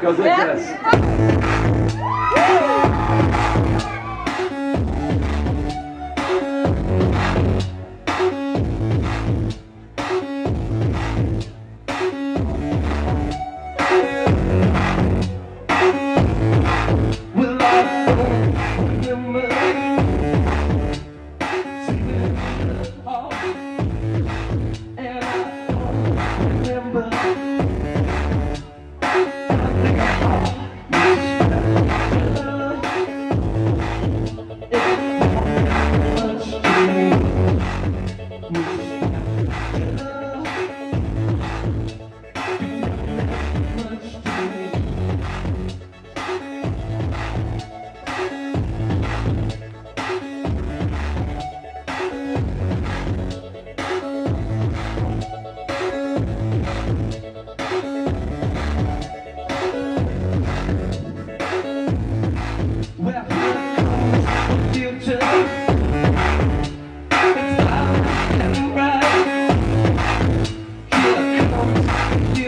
Because it does.